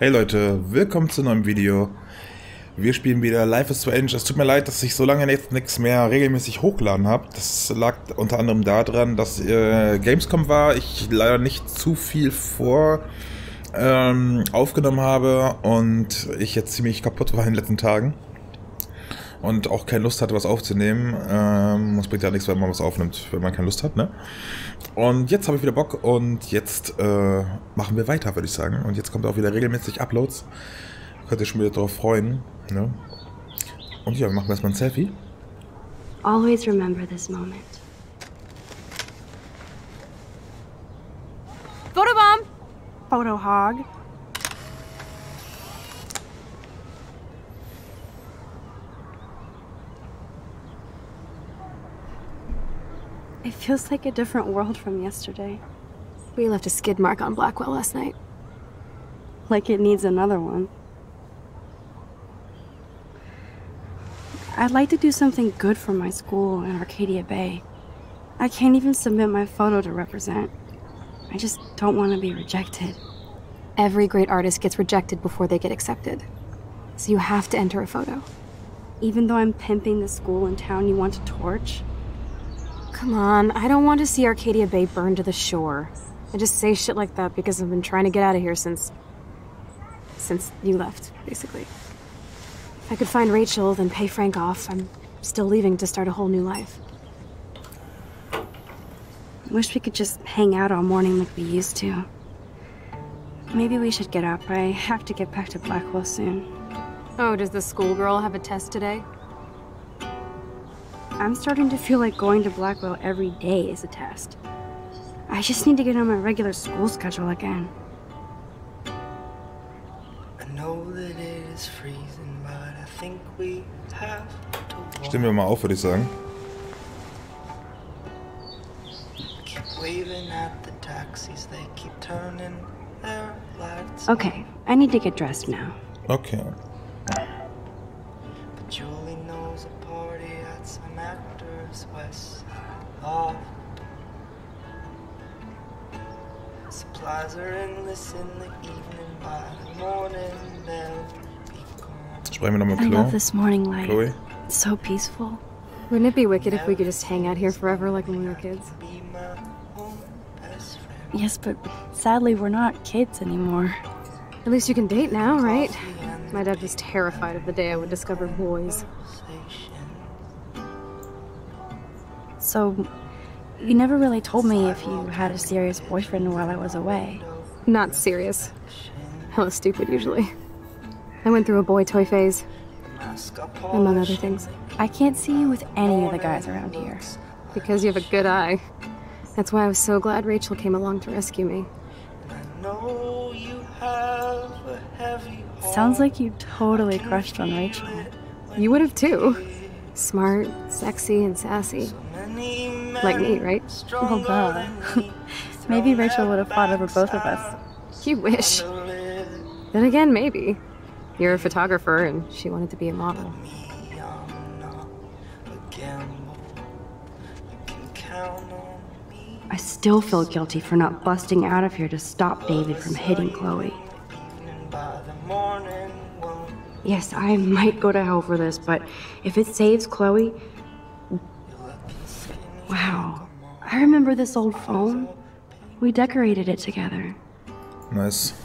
Hey Leute, willkommen zu einem neuen Video. Wir spielen wieder Life is Strange. Es tut mir leid, dass ich so lange nichts mehr regelmäßig hochgeladen habe. Das lag unter anderem daran, dass äh, Gamescom war, ich leider nicht zu viel vor ähm, aufgenommen habe und ich jetzt ziemlich kaputt war in den letzten Tagen und auch keine Lust hatte, was aufzunehmen. Ähm, es bringt ja nichts, wenn man was aufnimmt, wenn man keine Lust hat, ne? Und jetzt habe ich wieder Bock und jetzt äh, machen wir weiter, würde ich sagen. Und jetzt kommt auch wieder regelmäßig Uploads. Könnt ihr schon wieder drauf freuen, ne? Und ja, wir machen erstmal ein Selfie. Always remember this moment. Photobomb! Photo It feels like a different world from yesterday. We left a skid mark on Blackwell last night. Like it needs another one. I'd like to do something good for my school in Arcadia Bay. I can't even submit my photo to represent. I just don't want to be rejected. Every great artist gets rejected before they get accepted. So you have to enter a photo. Even though I'm pimping the school in town you want to torch? Come on, I don't want to see Arcadia Bay burned to the shore. I just say shit like that because I've been trying to get out of here since... since you left, basically. If I could find Rachel, then pay Frank off, I'm still leaving to start a whole new life. Wish we could just hang out all morning like we used to. Maybe we should get up. I have to get back to Blackwell soon. Oh, does the schoolgirl have a test today? I'm starting to feel like going to Blackwell every day is a test. I just need to get on my regular school schedule again. I know that it is freezing, but I think we have to. Stimmen wir mal auf, würde ich sagen. Keep waving at the taxis, they keep turning their lights. Okay, I need to get dressed now. Okay. Sprechen wir nochmal I love this morning light. Chloe. It's so peaceful. Wouldn't it be wicked if we could just hang out here forever like when we were kids? Be my own best friend. Yes, but sadly we're not kids anymore. At least you can date now, right? My dad was terrified of the day I would discover boys. So, you never really told me if you had a serious boyfriend while I was away. Not serious. Hella stupid, usually. I went through a boy toy phase, among other things. I can't see you with any of the guys around here. Because you have a good eye. That's why I was so glad Rachel came along to rescue me. I know you have a heavy heart. Sounds like you totally crushed on Rachel. You would have too. Smart, sexy, and sassy. Like me, right? stronger oh, duh. Maybe Rachel would have fought over both of us. You wish. Then again, maybe. You're a photographer, and she wanted to be a model. me. I'm not a gamble. You can count on me. I still feel guilty for not busting out of here to stop David from hitting Chloe. Evening by the morning won't Yes, I might go to hell for this, but if it saves Chloe, you look skinny. wow. I remember this old phone. We decorated it together. Nice.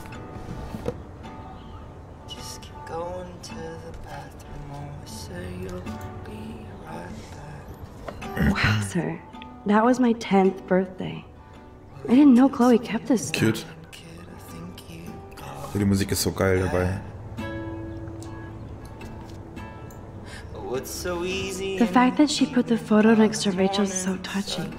Back. Wow, sir. That was my 10th birthday. I didn't know Chloe kept this stuff. Cute. Kid, I think Die Musik ist so geil dabei. But what's so easy The fact that she put the photo next to Rachel's is so touching.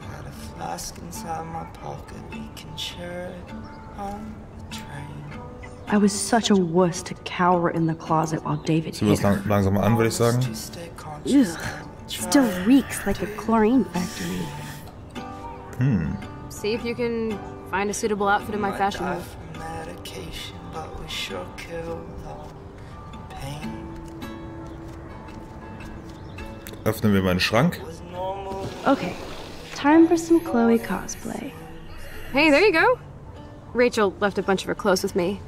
Got a flask inside my pocket. We can share it on the train. I was such a wuss to cower in the closet while David Ziehen wir hit es lang, langsam mal an, würde ich sagen. To. Ugh. Still reeks like a chlorine factory. Hmm. See if you can find a suitable outfit in my fashion Die week. from medication, but we sure kill all the pain. Öffnen wir meinen Schrank. Okay, time for some Chloe cosplay. Hey, there you go. Rachel left a bunch of her clothes with me.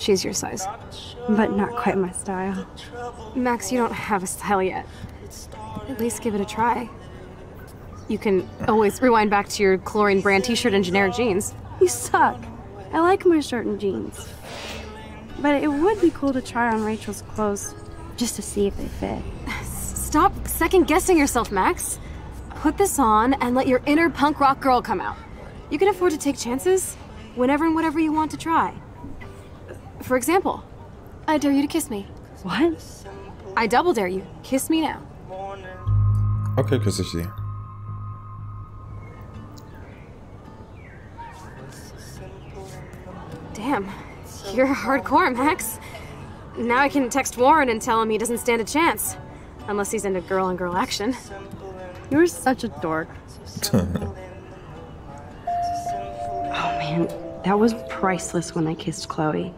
She's your size. But not quite my style. Max, you don't have a style yet. At least give it a try. You can always rewind back to your chlorine brand t shirt and generic jeans. You suck. I like my shirt and jeans. But it would be cool to try on Rachel's clothes just to see if they fit. Stop second guessing yourself, Max. Put this on and let your inner punk rock girl come out. You can afford to take chances whenever and whatever you want to try. For example, I dare you to kiss me. What? I double dare you. Kiss me now. Okay, küsse ich sie. Damn, you're hardcore, Max. Now I can text Warren and tell him he doesn't stand a chance. Unless he's into girl on girl action. You're such a dork. oh man, that was priceless when I kissed Chloe.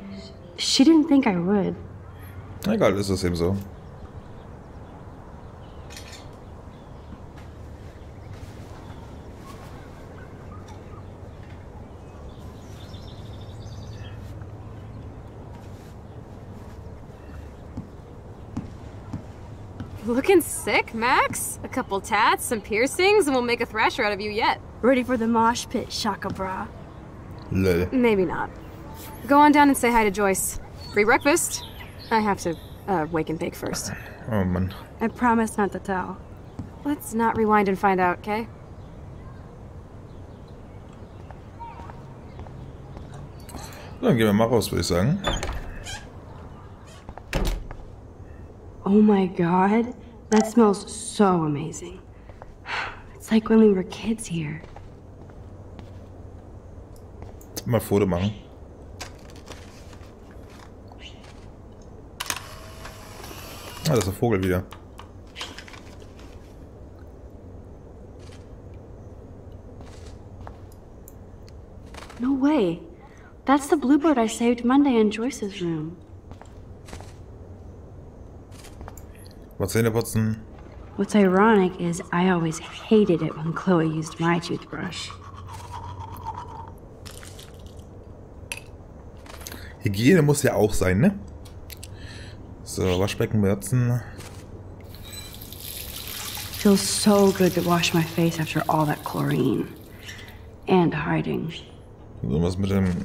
She didn't think I would. Egal, ist es eben so. Looking sick, Max? A couple tats, some piercings, and we'll make a thrasher out of you yet. Ready for the mosh pit, Shaka Bra. Lol. Maybe not. Go on down and say hi to Joyce. Free breakfast. I have to uh, wake and bake first. Oh Mann. I promise not to tell. Let's not rewind and find out, okay? So, dann gehen wir mal raus, würde ich sagen. Oh my god, that smells so amazing. It's like when we were kids here. Mal Foto machen. Ah, das ist der Vogel wieder. No way. That's the bluebird I saved Monday in Joyce's room. Mal Zähne putzen. What's ironic is I always hated it when Chloe used my toothbrush. Hygiene muss ja auch sein, ne? So, Waschbecken benutzen. Feels so good to wash my face after all that chlorine. And hiding. So was mit dem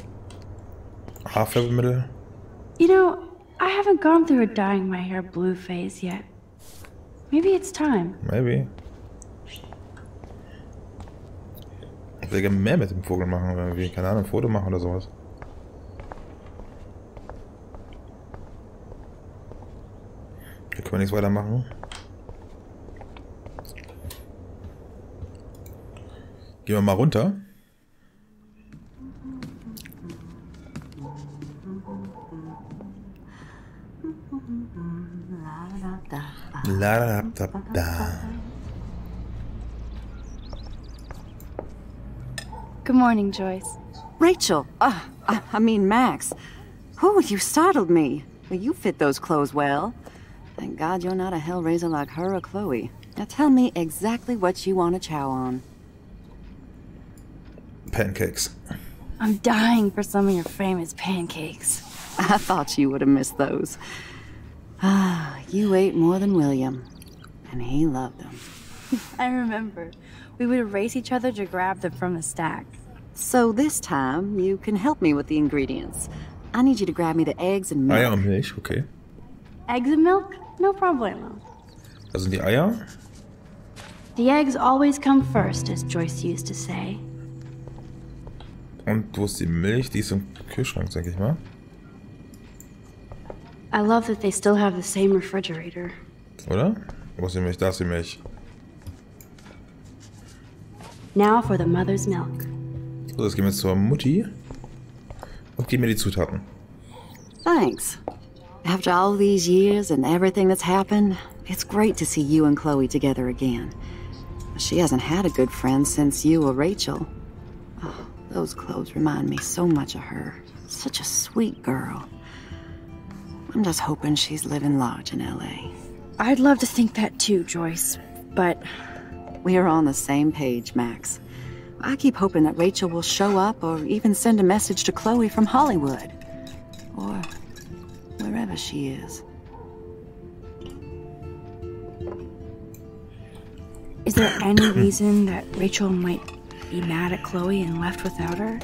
Haarfärbemittel. You know, I haven't gone through a dyeing my hair blue phase yet. Maybe it's time. Maybe. Ich will gerne mehr mit dem Vogel machen, irgendwie, keine Ahnung, ein Foto machen oder sowas. Hier können wir nichts weitermachen. Gehen wir mal runter. La da da da. Good morning, Joyce. Rachel, uh, I, mean Max. Whew, you startled me. Well, you fit those clothes well. Thank God you're not a hellraiser like her or Chloe. Now tell me exactly what you want to chow on. Pancakes. I'm dying for some of your famous pancakes. I thought you would have missed those. Ah, you ate more than William, and he loved them. I remember. We would race each other to grab them from the stack. So this time, you can help me with the ingredients. I need you to grab me the eggs and milk. I am Milch, okay. Eggs and milk? No problemo. Das sind die Eier. The eggs always come first, as Joyce used to say. Und wo ist die Milch? Die ist im Kühlschrank, denke ich mal. I love that they still have the same refrigerator. Oder? Wo ist die Milch? Da ist die Milch. Now for the mother's milk. So, jetzt gehen wir zur Mutti. Und geben mir die Zutaten. Thanks. After all these years and everything that's happened, it's great to see you and Chloe together again. She hasn't had a good friend since you or Rachel. Oh, those clothes remind me so much of her. Such a sweet girl. I'm just hoping she's living large in LA. I'd love to think that too, Joyce. But We are on the same page, Max. I keep hoping that Rachel will show up or even send a message to Chloe from Hollywood. Or wherever she is. Is there any reason that Rachel might be mad at Chloe and left without her?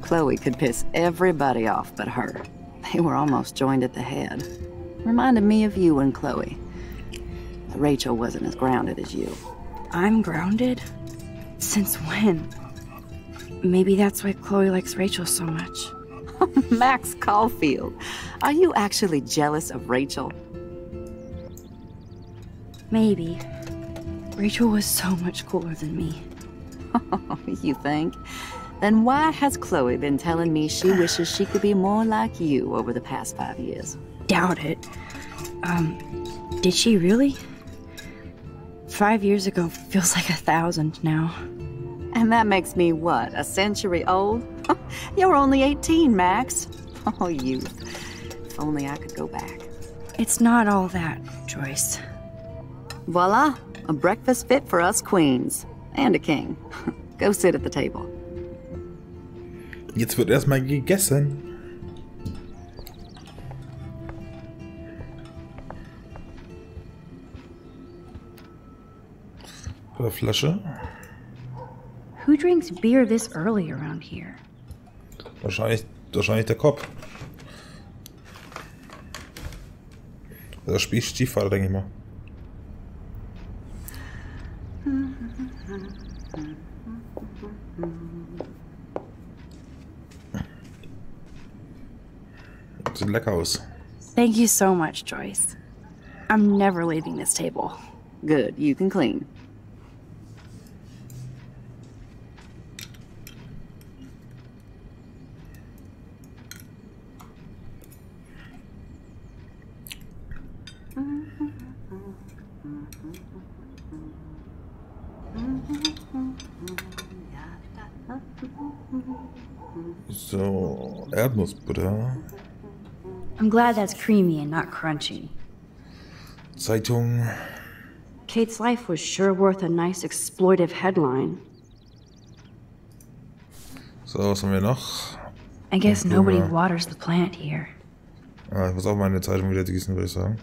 Chloe could piss everybody off but her. They were almost joined at the head. Reminded me of you and Chloe. Rachel wasn't as grounded as you. I'm grounded? Since when? Maybe that's why Chloe likes Rachel so much. Max Caulfield, are you actually jealous of Rachel? Maybe. Rachel was so much cooler than me. you think? Then why has Chloe been telling me she wishes she could be more like you over the past five years? Doubt it. Um, did she really? Five years ago feels like a thousand now. And that makes me what, a century old? You're only 18, Max. Oh, youth. If only I could go back. It's not all that, Joyce. Voila, a breakfast fit for us queens. And a king. Go sit at the table. Jetzt wird erstmal gegessen. Oder Flasche. Who drinks beer this early around here? Wahrscheinlich, wahrscheinlich der Kopf. Der Spiel Stiefvater, denke ich mal. Sieht lecker aus. Thank you so much, Joyce. I'm never leaving this table. Good, you can clean. So, Erdnussbutter, I'm glad that's creamy and not crunchy. Zeitung, Kate's life was sure worth a nice exploitive headline. So, was haben wir noch? I guess Ja, nobody waters the plant here. Ah, ich muss auch meine Zeitung wieder gießen, würde ich sagen.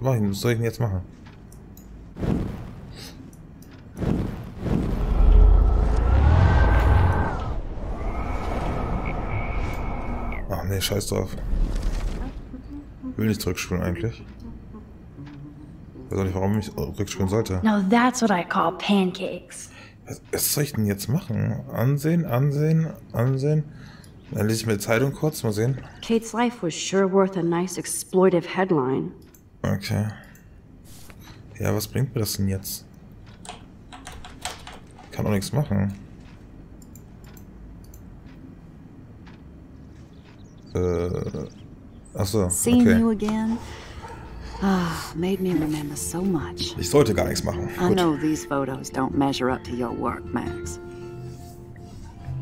Was, mach ich, was soll ich denn jetzt machen? Nee, scheiß drauf. Will nicht zurückspulen eigentlich. Ich weiß auch nicht, warum ich rückspulen sollte. Now that's what I call pancakes. Was, was soll ich denn jetzt machen? Ansehen, ansehen, ansehen. Dann lese ich mir die Zeitung kurz, mal sehen. Kate's life was sure worth a nice exploitive headline. Okay. Ja, was bringt mir das denn jetzt? Kann auch nichts machen. Äh. Achso, Seeing you okay. again? Ah, made me remember so much. Ich sollte gar nichts machen. I know these photos don't measure up to your work, Max.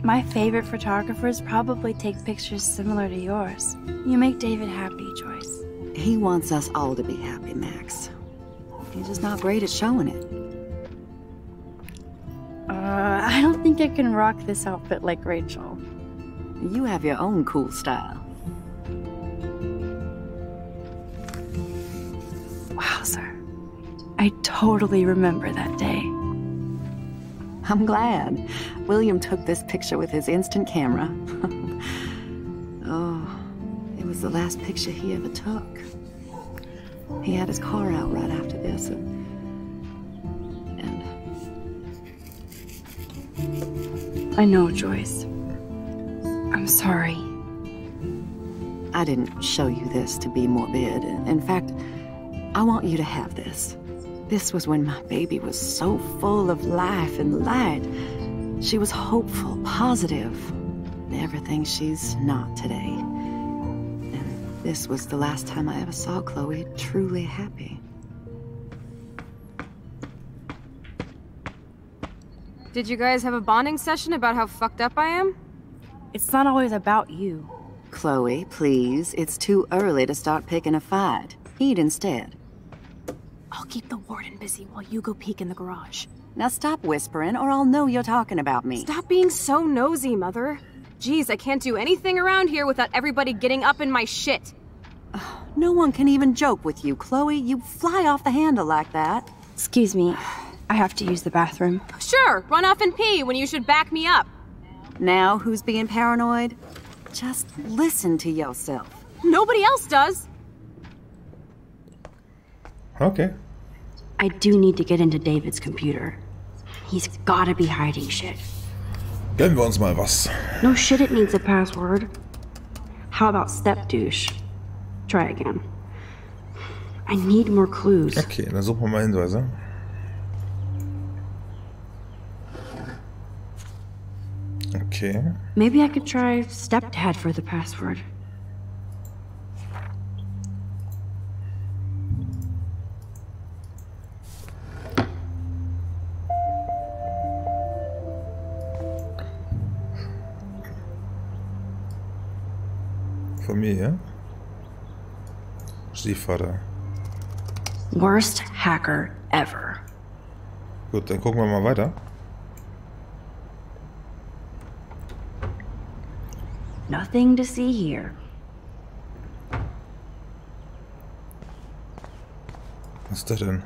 My favorite photographers probably take pictures similar to yours. You make David happy, Joyce. He wants us all to be happy, Max. He's just not great at showing it. Uh, I don't think I can rock this outfit like Rachel. You have your own cool style. I totally remember that day. I'm glad. William took this picture with his instant camera. oh, it was the last picture he ever took. He had his car out right after this, and, and I know, Joyce. I'm sorry. I didn't show you this to be morbid. In fact, I want you to have this. This was when my baby was so full of life and light. She was hopeful, positive, everything she's not today. And this was the last time I ever saw Chloe truly happy. Did you guys have a bonding session about how fucked up I am? It's not always about you. Chloe, please, it's too early to start picking a fight. Eat instead. I'll keep the warden busy while you go peek in the garage. Now stop whispering, or I'll know you're talking about me. Stop being so nosy, Mother. Geez, I can't do anything around here without everybody getting up in my shit. No one can even joke with you, Chloe. You fly off the handle like that. Excuse me. I have to use the bathroom. Sure, run off and pee when you should back me up. Now who's being paranoid? Just listen to yourself. Nobody else does. Okay. I do need to get into David's computer. He's gotta be hiding shit. Gönnen wir uns mal was. No shit, it needs a password. How about step douche? Try again. I need more clues. Okay, dann suchen wir mal Hinweise. Okay. Maybe I could try stepdad for the password. Familie. Stiefvater. Worst hacker ever. Gut, dann gucken wir mal weiter. Nothing to see here. Was ist das denn?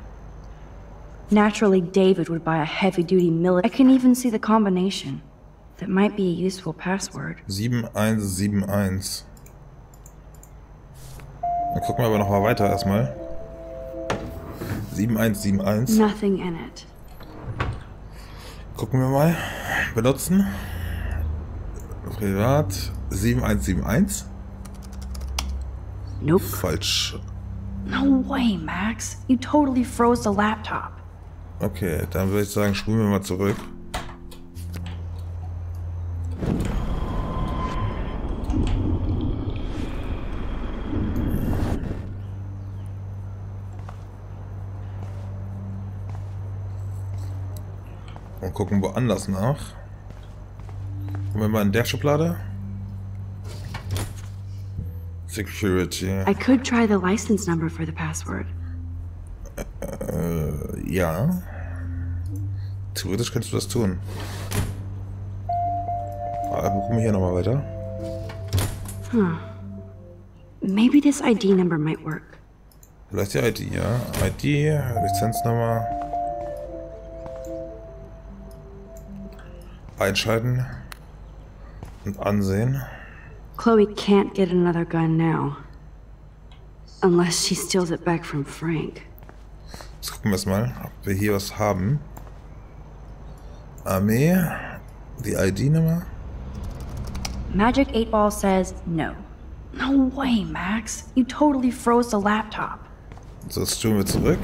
Naturally, David would buy a heavy duty military. I can even see the combination. That might be a useful password. 7171. Dann gucken wir aber noch mal weiter erstmal. 7171. Nothing in it. Gucken wir mal. Benutzen. Privat. 7171. Nope. Falsch. No way, Max. You totally froze the laptop. Okay, dann würde ich sagen, spulen wir mal zurück. Gucken woanders nach. Gucken wir mal in der Schublade. Security. I could try the license number for the password. Ja. Theoretisch könntest du das tun. Aber gucken wir hier nochmal weiter. Maybe this ID number might work. Vielleicht die ID, ja. ID, Lizenznummer. Einschalten. Und ansehen. Chloe can't get another gun now. Unless she steals it back from Frank. Jetzt gucken wir es mal, ob wir hier was haben. Armee. Die ID-Nummer. Magic 8 Ball says no. No way, Max. You totally froze the laptop. So, jetzt stellen wir zurück.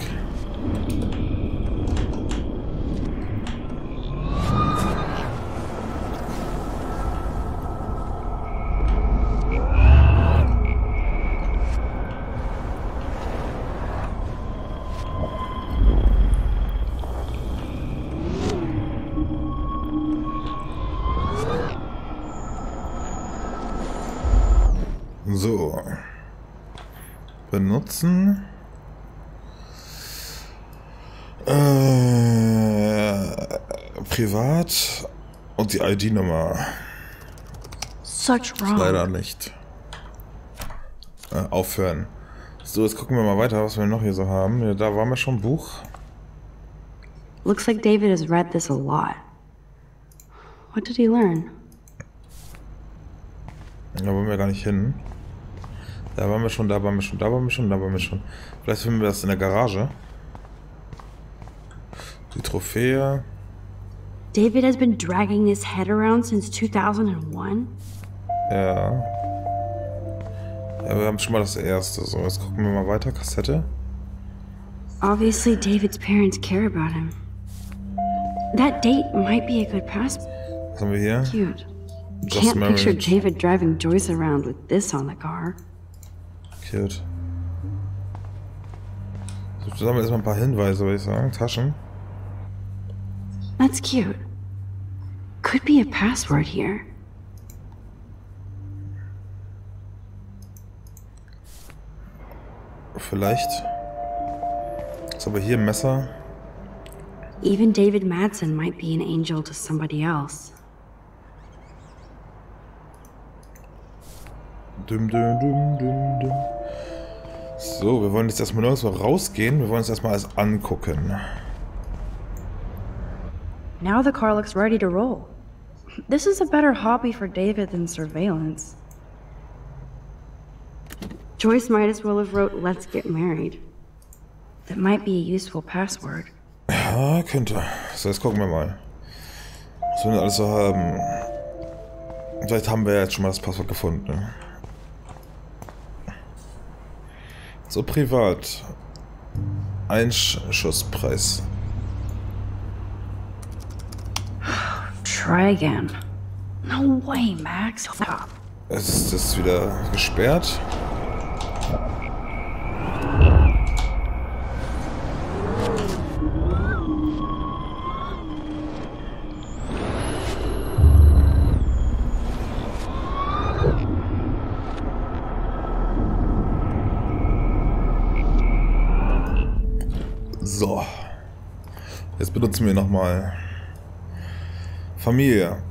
Benutzen. Äh, privat und die ID-Nummer. Leider nicht. Äh, aufhören. So, jetzt gucken wir mal weiter, was wir noch hier so haben. Ja, da waren wir schon Buch. Looks like David has read this a lot. What did he learn? Da wollen wir gar nicht hin. Da waren wir schon, da waren wir schon, da waren wir schon, da waren wir schon. Vielleicht finden wir das in der Garage. Die Trophäe. David has been dragging this head around since 2001? Ja. Ja, wir haben schon mal das erste. So, jetzt gucken wir mal weiter. Kassette. Obviously, David's parents care about him. That date might be a good passport. Was haben wir hier? Cute. Just Can't picture married. David driving Joyce around with this on the car. Cute. So, sammeln erstmal ein paar Hinweise, würde ich sagen. Taschen. That's cute. Could be a password here. Vielleicht. Haben wir hier? Ein Messer. Even David Madsen might be an angel to somebody else. Dum, dum, dum, dum, dum. So, wir wollen jetzt erstmal nirgendwo rausgehen. Wir wollen uns erstmal alles angucken. Now the car looks ready to roll. This is a better hobby for David than surveillance. Joyce might as well have wrote Let's Get Married. That might be a useful password. Ja, könnte. So, jetzt gucken wir mal. Was wir denn alles so haben. Vielleicht haben wir jetzt schon mal das Passwort gefunden. Ne? So, privat. Einschusspreis. Try again. No way, Max. Stop. Ist das wieder gesperrt? Benutzen wir nochmal Familie.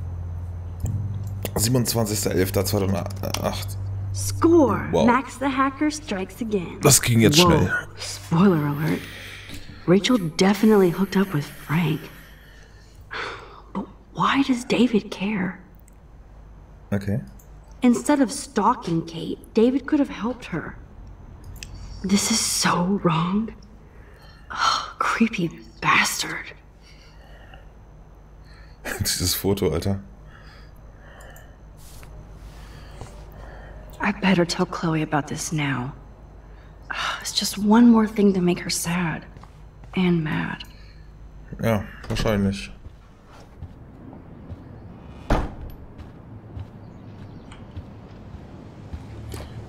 27.11.2008. Score! Wow. Max the hacker strikes again. Das ging jetzt Whoa. schnell. Spoiler alert. Rachel definitely hooked up with Frank. But why does David care? Okay. Instead of stalking Kate, David could have helped her. This is so wrong. Ugh, creepy bastard. Dieses Foto, Alter. I better tell Chloe about this now. Ugh, It's just one more thing to make her sad. And mad. Ja, wahrscheinlich.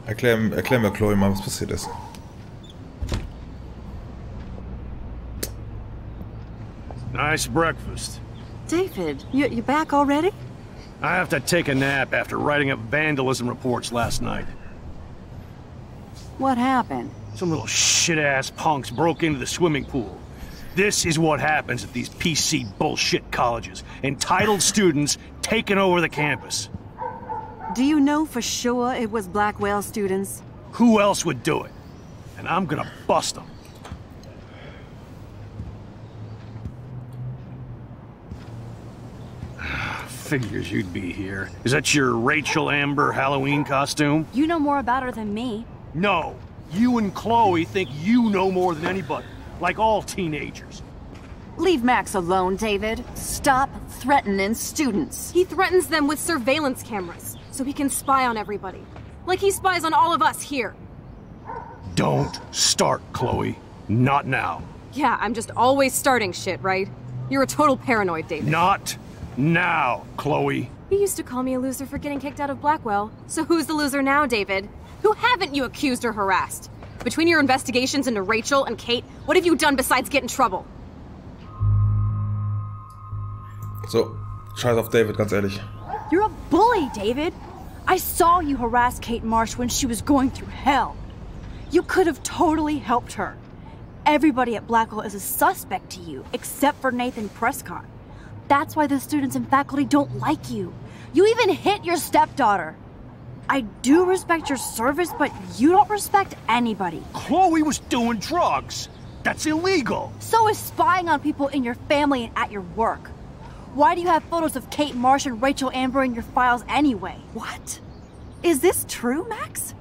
Erklär, erklär mir, Chloe, mal, was passiert ist. Nice breakfast. David, you, you back already? I have to take a nap after writing up vandalism reports last night. What happened? Some little shit-ass punks broke into the swimming pool. This is what happens at these PC bullshit colleges. Entitled students taking over the campus. Do you know for sure it was Blackwell students? Who else would do it? And I'm gonna bust them. Figures you'd be here. Is that your Rachel Amber Halloween costume? You know more about her than me. No. You and Chloe think you know more than anybody. Like all teenagers. Leave Max alone, David. Stop threatening students. He threatens them with surveillance cameras, so he can spy on everybody. Like he spies on all of us here. Don't start, Chloe. Not now. Yeah, I'm just always starting shit, right? You're a total paranoid, David. Not now, Chloe. You used to call me a loser for getting kicked out of Blackwell. So who's the loser now, David? Who haven't you accused or harassed? Between your investigations into Rachel and Kate, what have you done besides get in trouble? So, scheiß auf David, ganz ehrlich. You're a bully, David. I saw you harass Kate Marsh when she was going through hell. You could have totally helped her. Everybody at Blackwell is a suspect to you, except for Nathan Prescott. That's why the students and faculty don't like you. You even hit your stepdaughter. I do respect your service, but you don't respect anybody. Chloe was doing drugs. That's illegal. So is spying on people in your family and at your work. Why do you have photos of Kate Marsh and Rachel Amber in your files anyway? What? Is this true, Max?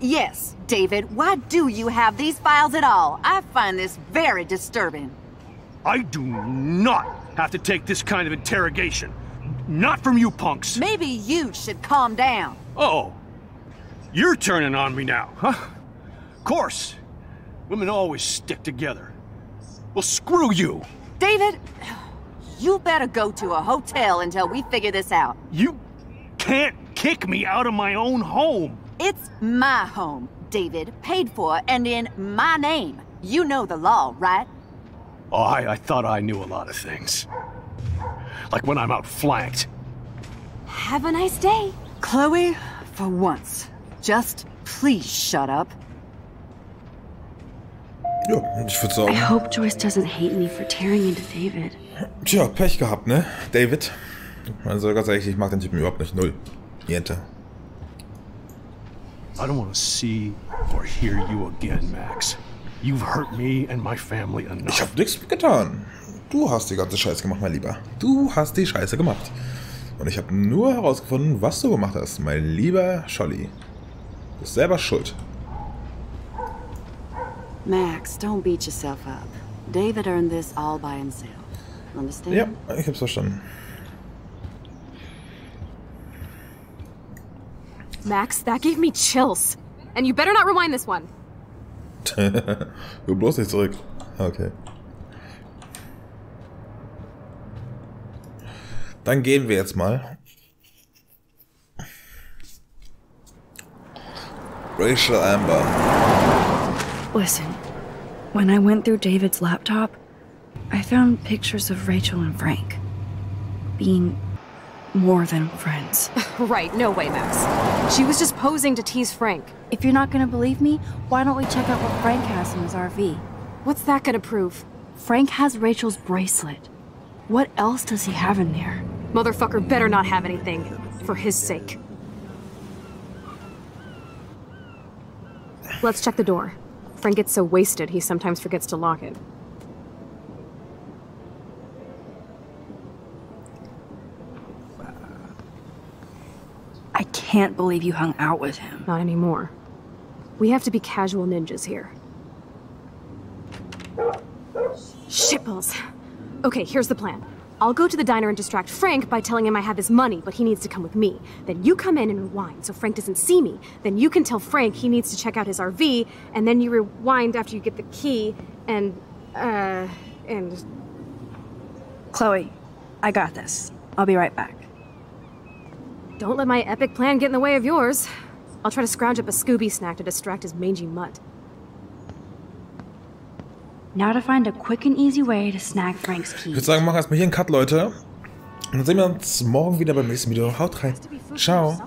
Yes, David. Why do you have these files at all? I find this very disturbing. I do not have to take this kind of interrogation. Not from you punks. Maybe you should calm down. Oh. You're turning on me now, huh? Of course. Women always stick together. Well, screw you. David, you better go to a hotel until we figure this out. You can't kick me out of my own home. It's my home, David, paid for and in my name. You know the law, right? Oh, I, I thought I knew a lot of things. Like when I'm outflanked. Have a nice day. Chloe, for once, just please shut up. Ja, ich würde I hope Joyce doesn't hate me for tearing into David. tja, Pech gehabt, ne? David. Also ganz ehrlich, ich mag den Typen überhaupt nicht. Null. Niente. I don't want to see or hear you again, Max. You've hurt me and my family Ich enough. habe nichts getan. Du hast die ganze Scheiße gemacht, mein Lieber. Du hast die Scheiße gemacht. Und ich habe nur herausgefunden, was du gemacht hast, mein lieber Scholli. Du bist selber schuld. Max, don't beat yourself up. David earned this all by himself. Understand? Ja, ich hab's verstanden. Max, that gave me chills. And you better not rewind this one. du bloß nicht zurück. Okay. Dann gehen wir jetzt mal. Rachel Amber. Listen, when I went through David's laptop, I found pictures of Rachel and Frank being more than friends. Right, no way, Max. She was just posing to tease Frank. If you're not gonna believe me, why don't we check out what Frank has in his RV? What's that gonna prove? Frank has Rachel's bracelet. What else does he have in there? Motherfucker better not have anything. For his sake. Let's check the door. Frank gets so wasted, he sometimes forgets to lock it. I can't believe you hung out with him. Not anymore. We have to be casual ninjas here. Shitballs. Okay, here's the plan. I'll go to the diner and distract Frank by telling him I have his money, but he needs to come with me. Then you come in and rewind so Frank doesn't see me. Then you can tell Frank he needs to check out his RV, and then you rewind after you get the key, and, uh, and. Chloe, I got this. I'll be right back. Don't let my epic plan get in the way of yours. I'll try to scrounge up a Scooby snack to distract his mangy mutt. Now to find a quick and easy way to snag Frank's Ich würde sagen, machen wir erstmal hier einen Cut, Leute. Und dann sehen wir uns morgen wieder beim nächsten Video. Haut rein. Ciao.